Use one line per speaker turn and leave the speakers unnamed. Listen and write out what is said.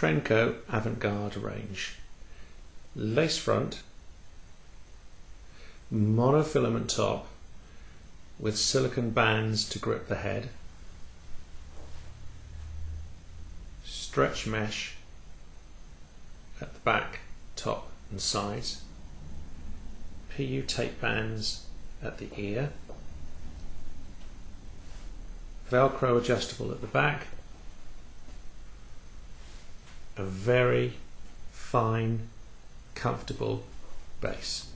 Trendco Avant-Garde range. Lace front, monofilament top with silicon bands to grip the head, stretch mesh at the back, top and sides, PU tape bands at the ear, Velcro adjustable at the back, a very fine, comfortable base.